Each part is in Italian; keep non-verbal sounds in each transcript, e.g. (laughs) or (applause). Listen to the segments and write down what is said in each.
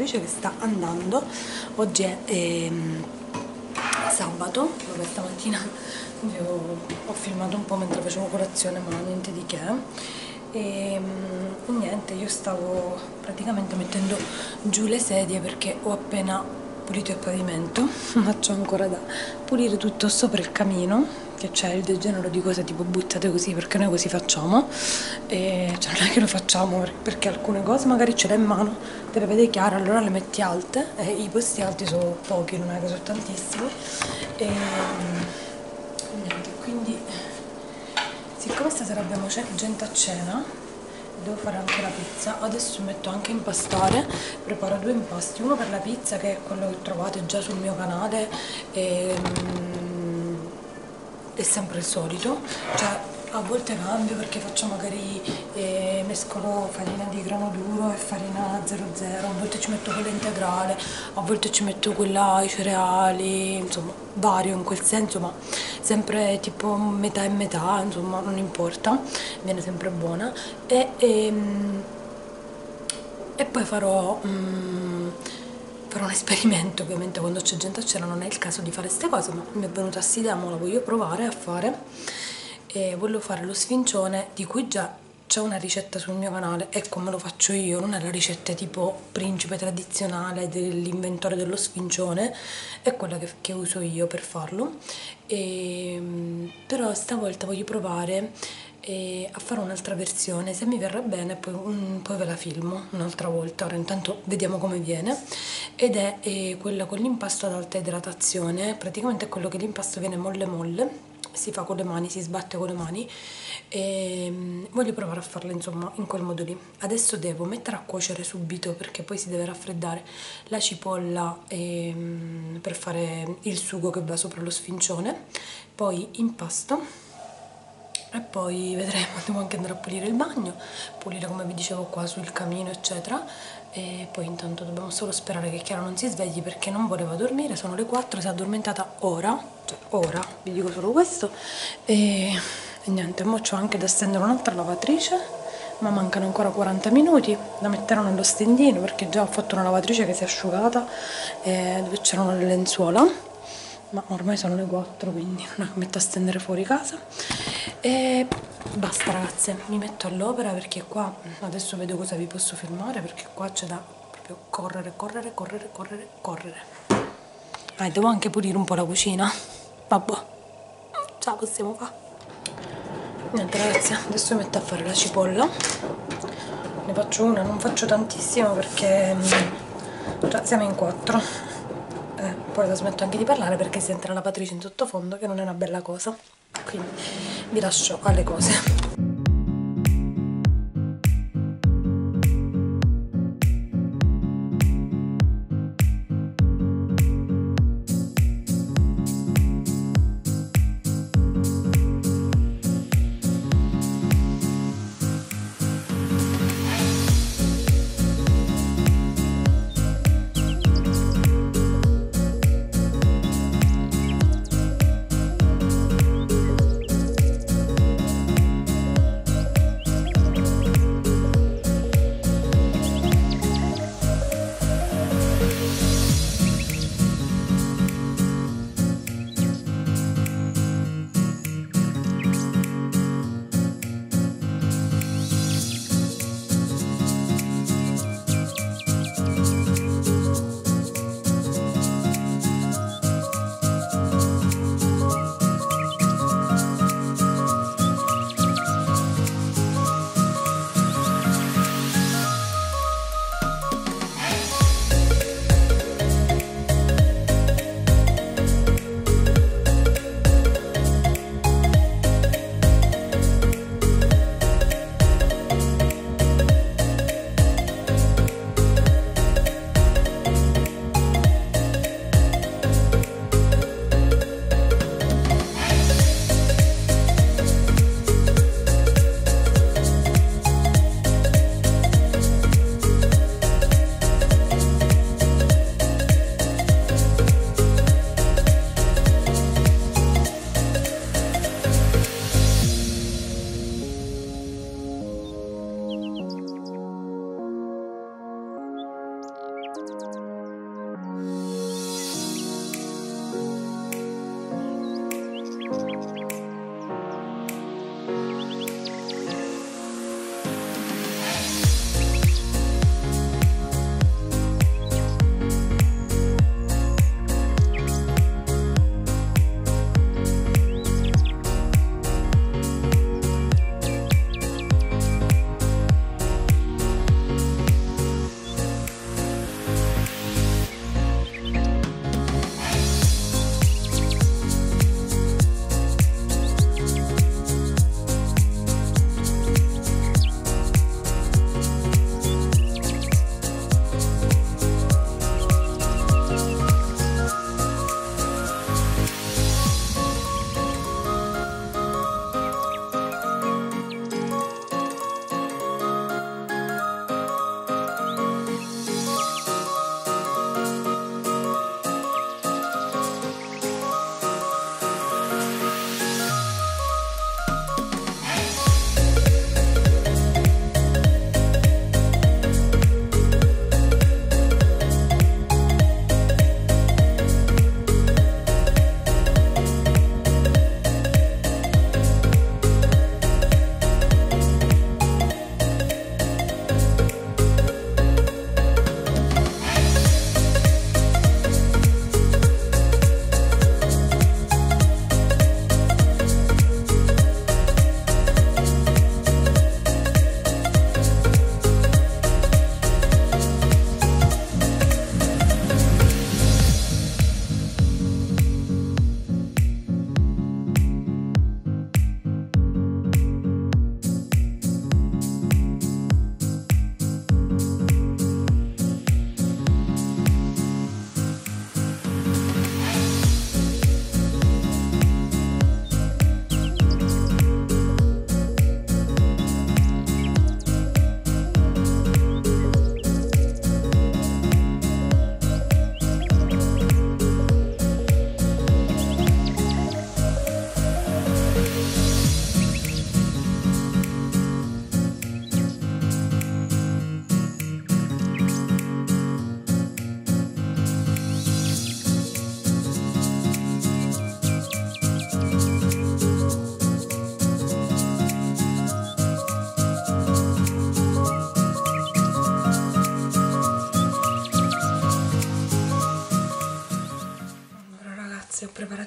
di sottofondo ma c'è una lavatrice che sta andando. Oggi è ehm, sabato vabbè stamattina ho, filmato un po' mentre facevo colazione ma niente di che. E mm, niente io stavo praticamente mettendo giù le sedie perché ho appena pulito il pavimento (laughs) ma c'ho ancora da pulire tutto sopra il camino che c'è il degenero di cose tipo buttate così perché noi così facciamo. E cioè non è che lo facciamo perché alcune cose magari ce l'hai in mano te le vedi chiare allora le metti alte e i posti alti sono pochi non è che sono tantissimi. E niente quindi siccome stasera abbiamo gente a cena devo fare anche la pizza adesso metto anche impastare preparo due impasti uno per la pizza che è quello che trovate già sul mio canale e, è sempre il solito, cioè a volte cambio perché faccio magari, eh, mescolo farina di grano duro e farina 00, a volte ci metto quella integrale, a volte ci metto quella ai cereali, insomma vario in quel senso ma sempre tipo metà e metà, insomma non importa, viene sempre buona. E, e, ehm, e poi farò... Mm, farò un esperimento ovviamente quando c'è gente a cena non è il caso di fare queste cose ma mi è venuta questa idea ma la voglio provare a fare. E voglio fare lo sfincione di cui già c'è una ricetta sul mio canale e come lo faccio io non è la ricetta tipo principe tradizionale dell'inventore dello sfincione è quella che, che, uso io per farlo. E, però stavolta voglio provare e a fare un'altra versione. Se mi verrà bene poi, um, poi ve la filmo un'altra volta. Ora intanto vediamo come viene. Ed è eh, quella con l'impasto ad alta idratazione. Praticamente è quello che l'impasto viene molle molle si fa con le mani, si sbatte con le mani. E um, voglio provare a farla insomma in quel modo lì. Adesso devo mettere a cuocere subito perché poi si deve raffreddare la cipolla e, um, per fare il sugo che va sopra lo sfincione. Poi impasto e poi vedremo, (laughs) devo anche andare a pulire il bagno, pulire come vi dicevo qua sul camino eccetera. E poi intanto dobbiamo solo sperare che Chiara non si svegli perché non voleva dormire, sono le 4, si è addormentata ora, cioè ora, vi dico solo questo. E, e niente, ora ho anche da stendere un'altra lavatrice ma mancano ancora 40 minuti la metterò nello stendino perché già ho fatto una lavatrice che si è asciugata eh, dove c'erano le lenzuola. Ma ormai sono le 4 quindi non è che metto a stendere fuori casa e basta ragazze. Mi metto all'opera perché qua adesso vedo cosa vi posso filmare perché qua c'è da proprio correre correre correre correre correre. Ah, devo anche pulire un po' la cucina. Vabbè la possiamo fare? Niente ragazzi adesso mi metto a fare la cipolla. Ne faccio una non faccio tantissimo perché mm, già siamo in quattro. Eh, poi la smetto anche di parlare perché sente la lavatrice in sottofondo che non è una bella cosa. Quindi vi lascio alle cose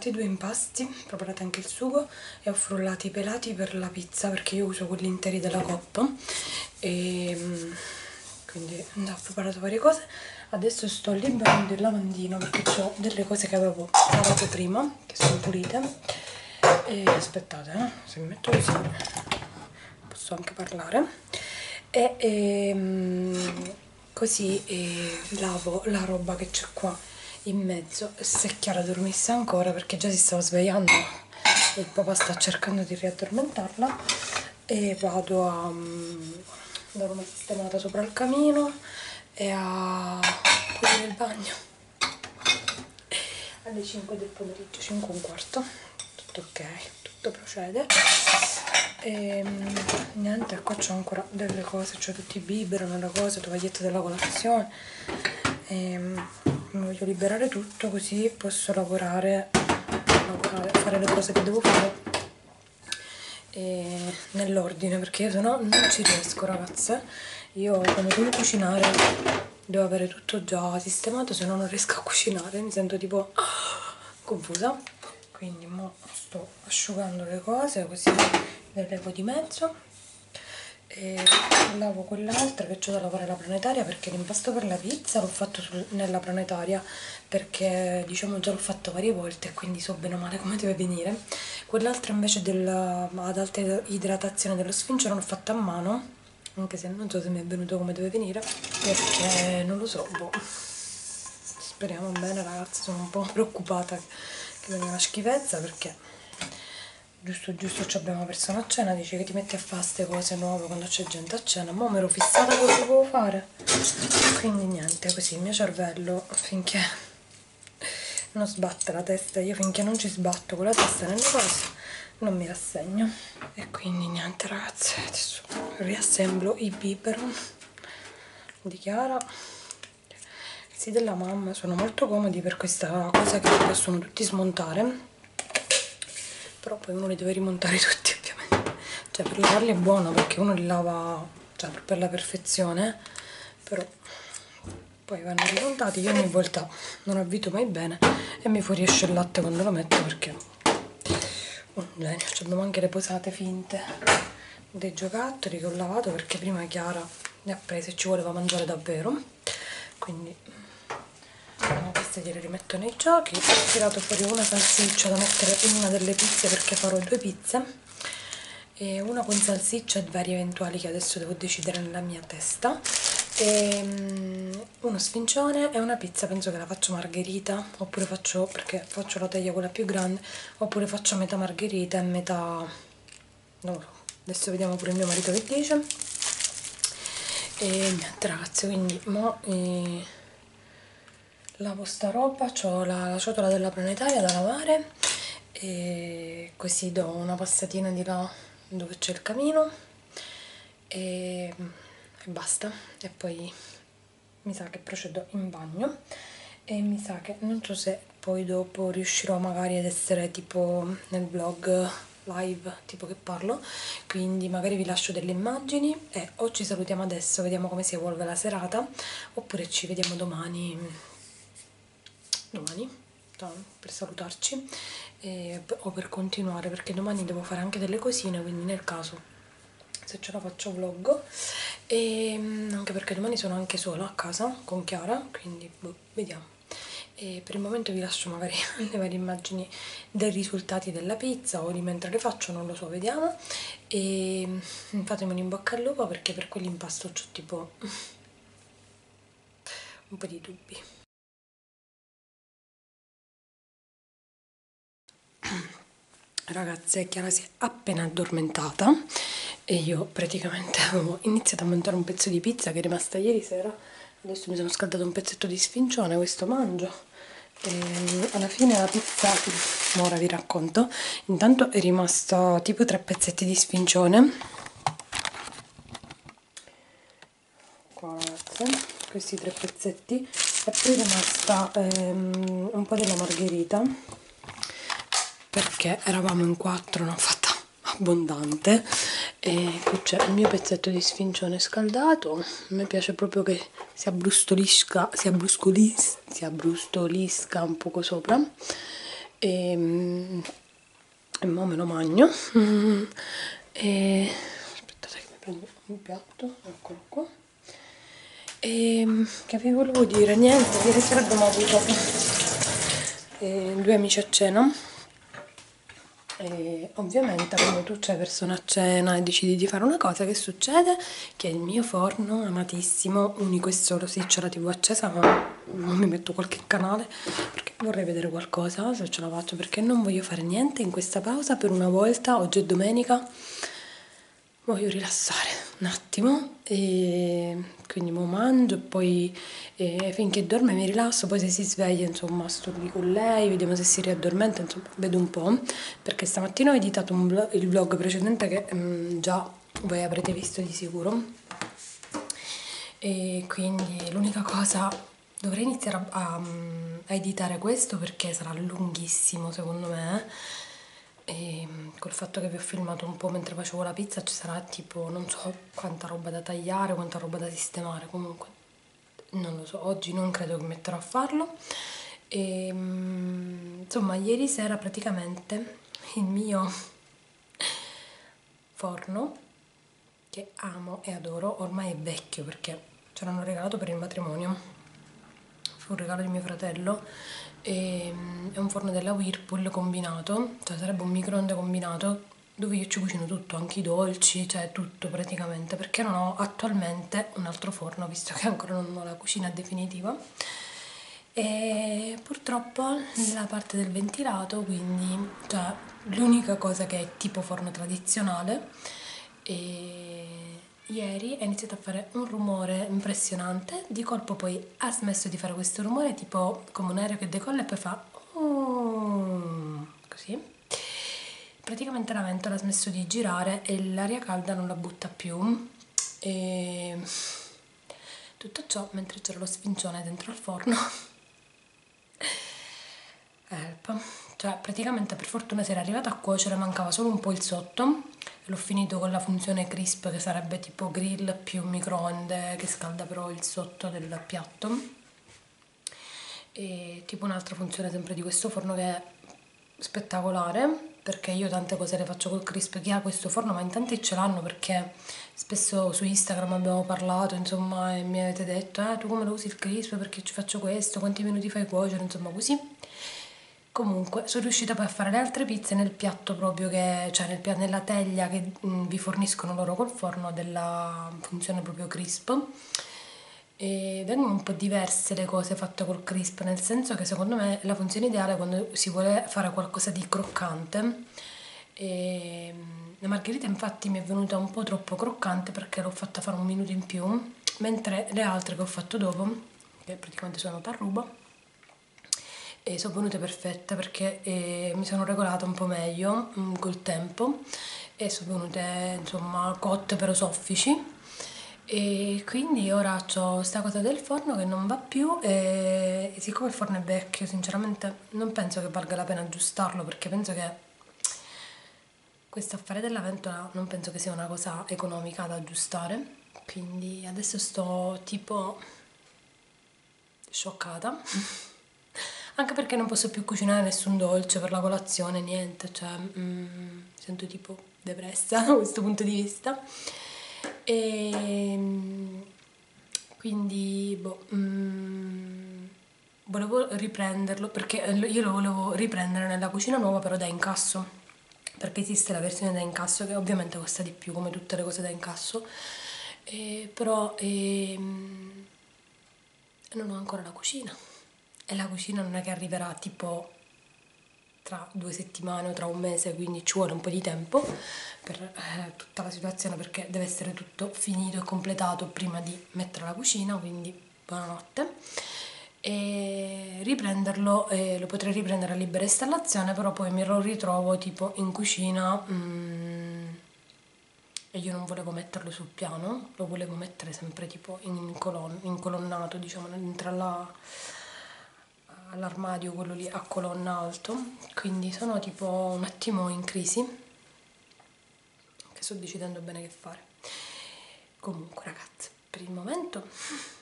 preparati due impasti, preparate anche il sugo e ho frullati i pelati per la pizza perché io uso quelli interi della coppa. E mm, quindi ho preparato varie cose. Adesso sto liberando il lavandino perché ho delle cose che avevo lavato prima che sono pulite. E aspettate eh, se mi metto così posso anche parlare. E, e ehm, così e lavo la roba che c'è qua in mezzo se Chiara dormisse ancora perché già si stava svegliando. E il papà sta cercando di riaddormentarla e vado a um, dare una sistemata sopra il camino e a pulire il bagno. Alle 5 del pomeriggio 5 e un quarto. Tutto ok tutto procede. E ehm, niente qua c'ho ancora delle cose c'ho tutti i biberon le cose tovagliette della colazione. E mi voglio liberare tutto così posso lavorare, lavorare fare le cose che devo fare nell'ordine perché io se no non ci riesco ragazze. Io quando devo cucinare devo avere tutto già sistemato se no non riesco a cucinare mi sento tipo (gasps) confusa. Quindi mo sto asciugando le cose così le levo di mezzo e lavo quell'altra che ho da lavare la planetaria perché l'impasto per la pizza l'ho fatto nella planetaria perché diciamo già l'ho fatto varie volte e quindi so bene o male come deve venire quell'altra invece della, ad alta idratazione dello sfincio l'ho fatta a mano anche se non so se mi è venuto come deve venire perché non lo so boh. speriamo bene ragazzi sono un po' preoccupata che venga una schifezza perché giusto giusto abbiamo una cena dice che ti metti a fare queste cose nuove quando c'è gente a cena. Ma mi ero fissata cosa devo fare. Quindi niente così il mio cervello finché non sbatte la testa io finché non ci sbatto con la testa nelle cose non mi rassegno. E quindi niente ragazzi adesso riassemblo i biberon di Chiara. Sì della mamma sono molto comodi per questa cosa che possono tutti smontare però poi uno li deve rimontare (laughs) tutti ovviamente. Cioè per lavarli è buono perché uno li lava cioè, per la perfezione però poi vanno rimontati. Io ogni volta non avvito mai bene e mi fuoriesce il latte quando lo metto perché un genio abbiamo anche le posate finte dei giocattoli che ho lavato perché prima Chiara ne ha prese e ci voleva mangiare davvero. Quindi queste gliele rimetto nei giochi. Ho tirato fuori una salsiccia da mettere in una delle pizze perché farò due pizze. E una con salsiccia e vari eventuali che adesso devo decidere nella mia testa. E um, uno sfincione e una pizza penso che la faccio margherita oppure faccio perché faccio la taglia quella più grande oppure faccio metà margherita e metà non lo so adesso vediamo pure il mio marito che dice. E niente ragazzi quindi mo eh, lavo sta roba ho la, la ciotola della planetaria da lavare e così do una passatina di là dove c'è il camino e e basta. E poi mi sa che procedo in bagno e mi sa che non so se poi dopo riuscirò magari ad essere tipo nel vlog live tipo che parlo quindi magari vi lascio delle immagini e o ci salutiamo adesso vediamo come si evolve la serata oppure ci vediamo domani domani per salutarci e, o per continuare perché domani devo fare anche delle cosine quindi nel caso se ce la faccio vlog. E mm, anche perché domani sono anche sola a casa con Chiara quindi boh, vediamo. E per il momento vi lascio magari (laughs) le varie immagini dei risultati della pizza o di mentre le faccio non lo so vediamo. E mm, fatemi un in bocca al lupo perché per quell'impasto ho tipo (laughs) un po' di dubbi ragazze Chiara si è appena addormentata e io praticamente (laughs) avevo iniziato a montare un pezzo di pizza che è rimasta ieri sera. Adesso mi sono scaldato un pezzetto di sfincione questo mangio. E alla fine la pizza ora vi racconto. Intanto è rimasta tipo tre pezzetti di sfincione. Qua ragazze questi tre pezzetti. E poi è rimasta ehm, un po' della margherita perché eravamo in quattro, non fatta abbondante e qui c'è il mio pezzetto di sfincione scaldato. A me piace proprio che si abbrustolisca si, abbrustolisca, si abbrustolisca un poco sopra. E, mm, e mo me lo magno. (laughs) E aspettate che mi prendo un piatto eccolo qua. E che vi volevo dire? Niente ieri sera abbiamo avuto. Eh, due amici a cena e ovviamente quando tu c'hai persone a cena e decidi di fare una cosa che succede? Che il mio forno amatissimo, unico e solo, sì c'è la tv accesa ma non mi metto qualche canale perché vorrei vedere qualcosa se ce la faccio perché non voglio fare niente in questa pausa per una volta, oggi è domenica voglio rilassare un attimo e quindi mo mangio poi eh, finché dorme mi rilasso poi se si sveglia insomma lì con lei vediamo se si riaddormenta insomma vedo un po' perché stamattina ho editato vlog, il vlog precedente che um, già voi avrete visto di sicuro. E quindi l'unica cosa dovrei iniziare a, a, a editare questo perché sarà lunghissimo secondo me e col fatto che vi ho filmato un po' mentre facevo la pizza ci sarà tipo non so quanta roba da tagliare, quanta roba da sistemare comunque non lo so, oggi non credo che metterò a farlo. E insomma ieri sera praticamente il mio forno che amo e adoro ormai è vecchio perché ce l'hanno regalato per il matrimonio fu un regalo di mio fratello e, ehm, è un forno della Whirlpool combinato, cioè sarebbe un microonde combinato dove io ci cucino tutto, anche i dolci, cioè tutto praticamente, perché non ho attualmente un altro forno, visto che ancora non ho la cucina definitiva. E purtroppo la parte del ventilato, quindi cioè, l'unica cosa che è tipo forno tradizionale, e ieri ha iniziato a fare un rumore impressionante, di colpo poi ha smesso di fare questo rumore tipo come un aereo che decolla e poi fa oh, così. Praticamente la ventola ha smesso di girare e l'aria calda non la butta più e tutto ciò mentre c'era lo sfincione dentro al forno. Help. Cioè praticamente per fortuna si era arrivata a cuocere, mancava solo un po' il sotto l'ho finito con la funzione crisp che sarebbe tipo grill più microonde che scalda però il sotto del piatto. E tipo un'altra funzione sempre di questo forno che è spettacolare perché io tante cose le faccio col crisp. Chi ha questo forno ma in tanti ce l'hanno perché spesso su Instagram abbiamo parlato insomma e mi avete detto eh tu come lo usi il crisp? Perché ci faccio questo? Quanti minuti fai cuocere? Insomma così Comunque sono riuscita poi a fare le altre pizze nel piatto proprio che, cioè nel, nella teglia che mh, mm, vi forniscono loro col forno della funzione proprio crisp. E vengono un po' diverse le cose fatte col crisp nel senso che secondo me la funzione ideale è quando si vuole fare qualcosa di croccante. E mm, la margherita infatti mi è venuta un po' troppo croccante perché l'ho fatta fare un minuto in più mentre le altre che ho fatto dopo che praticamente sono tarruba e sono venute perfette perché eh, mi sono regolata un po' meglio mh, mm, col tempo. E sono venute insomma cotte però soffici. E quindi ora ho questa cosa del forno che non va più e siccome il forno è vecchio sinceramente non penso che valga la pena aggiustarlo perché penso che questo affare della ventola non penso che sia una cosa economica da aggiustare. Quindi adesso sto tipo scioccata (laughs) anche perché non posso più cucinare nessun dolce per la colazione, niente, cioè mm, sento tipo depressa (laughs) da questo punto di vista. E quindi, boh, mm, volevo riprenderlo perché io lo volevo riprendere nella cucina nuova però da incasso perché esiste la versione da incasso che ovviamente costa di più come tutte le cose da incasso eh, però eh, non ho ancora la cucina e la cucina non è che arriverà tipo tra due settimane o tra un mese, quindi ci vuole un po' di tempo per eh, tutta la situazione perché deve essere tutto finito e completato prima di mettere la cucina, quindi buonanotte. E riprenderlo, eh, lo potrei riprendere a libera installazione, però poi mi lo ritrovo tipo in cucina mm, e io non volevo metterlo sul piano, lo volevo mettere sempre tipo in, colon incolonnato, diciamo, dentro alla all'armadio quello lì a colonna alto. Quindi sono tipo un attimo in crisi che sto decidendo bene che fare. Comunque ragazzi per il momento (laughs)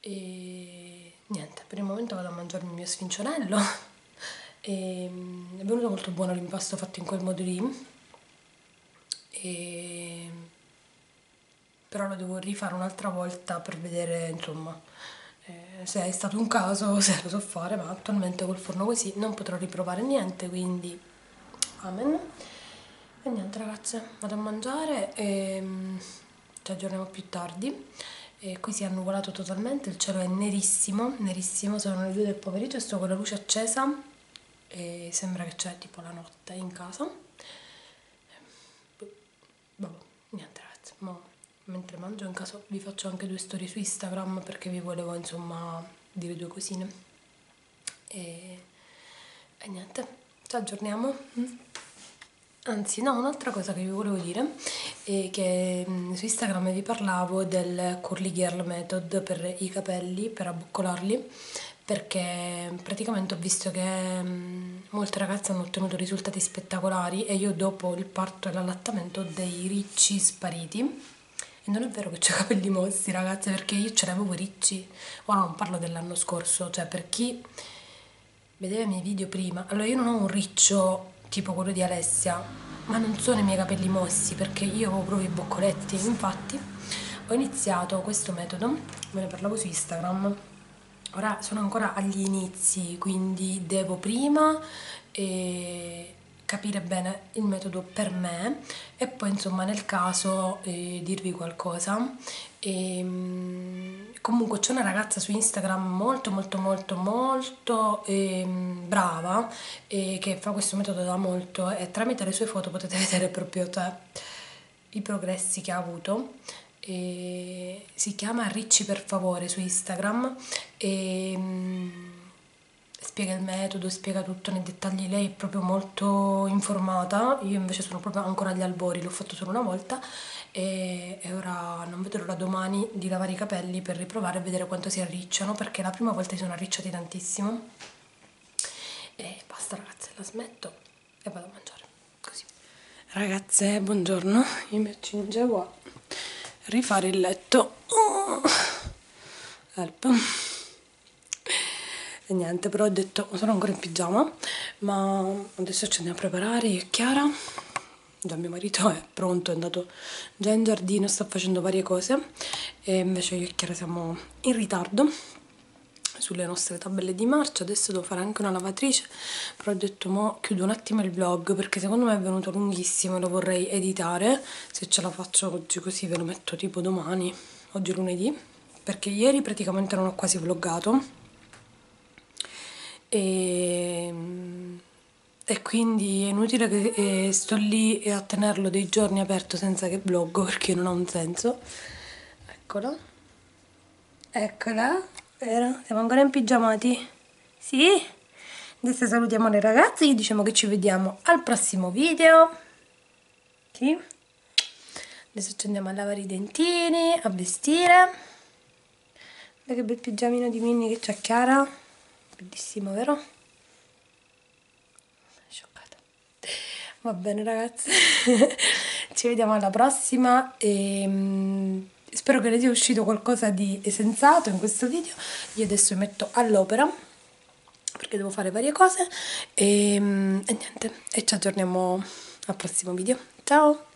e niente per il momento vado a mangiarmi il mio sfincionello (laughs) e mm, è venuto molto buono l'impasto fatto in quel modo lì e però lo devo rifare un'altra volta per vedere insomma eh, se è stato un caso (laughs) se lo so fare ma attualmente col forno così non potrò riprovare niente quindi amen e niente ragazze vado a mangiare e mm, ci aggiorniamo più tardi e qui si è annuvolato totalmente, il cielo è nerissimo, nerissimo, sono le due del pomeriggio e sto con la luce accesa e sembra che c'è tipo la notte in casa. Vabbè, niente ragazzi, ma mentre mangio in caso vi faccio anche due storie su Instagram perché vi volevo insomma dire due cosine. E, e niente, ci aggiorniamo. Mm. Anzi, no, un'altra cosa che vi volevo dire è che mm, su Instagram vi parlavo del curly girl method per i capelli, per abboccolarli, perché praticamente ho visto che mm, molte ragazze hanno ottenuto risultati spettacolari e io dopo il parto e l'allattamento ho dei ricci spariti. E non è vero che ho capelli mossi, ragazze, perché io ce l'avevo ricci. Ora non parlo dell'anno scorso, cioè per chi vedeva i miei video prima. Allora io non ho un riccio tipo quello di Alessia, ma non sono i miei capelli mossi perché io avevo proprio i boccoletti. Infatti ho iniziato questo metodo, ve ne parlavo su Instagram, ora sono ancora agli inizi, quindi devo prima... Eh, capire bene il metodo per me e poi insomma nel caso eh, dirvi qualcosa. E, ehm, comunque c'è una ragazza su Instagram molto molto molto molto eh, brava eh, che fa questo metodo da molto e tramite le sue foto potete (laughs) vedere proprio cioè, i progressi che ha avuto. E si chiama Ricci per favore su Instagram. E ehm, spiega il metodo, spiega tutto nei dettagli, lei è proprio molto informata, io invece sono proprio ancora agli albori, l'ho fatto solo una volta e, e ora non vedo l'ora domani di lavare i capelli per riprovare e vedere quanto si arricciano perché la prima volta si sono arricciati tantissimo e basta ragazze, la smetto e vado a mangiare, così. Ragazze, buongiorno, io mi accingevo a rifare il letto. Oh. Help e niente però ho detto sono ancora in pigiama ma adesso ci andiamo a preparare io e Chiara già mio marito è pronto è andato già in giardino sta facendo varie cose e invece io e Chiara siamo in ritardo sulle nostre tabelle di marcia adesso devo fare anche una lavatrice però ho detto mo chiudo un attimo il vlog perché secondo me è venuto lunghissimo lo vorrei editare se ce la faccio oggi così ve lo metto tipo domani oggi lunedì perché ieri praticamente non ho quasi vloggato e, e quindi è inutile che eh, sto lì a tenerlo dei giorni aperto senza che bloggo (laughs) perché non ha un senso eccola eccola vero? siamo ancora in pigiamati? sì? adesso salutiamo le ragazze e diciamo che ci vediamo al prossimo video sì? adesso ci andiamo a lavare i dentini a vestire guarda che bel pigiamino di Minnie che c'ha Chiara bellissimo vero? scioccata. Va bene ragazzi. (laughs) Ci vediamo alla prossima e um, spero che ne sia uscito qualcosa di sensato in questo video. Io adesso mi metto all'opera perché devo fare varie cose. E, um, e niente. E ci aggiorniamo al prossimo video. Ciao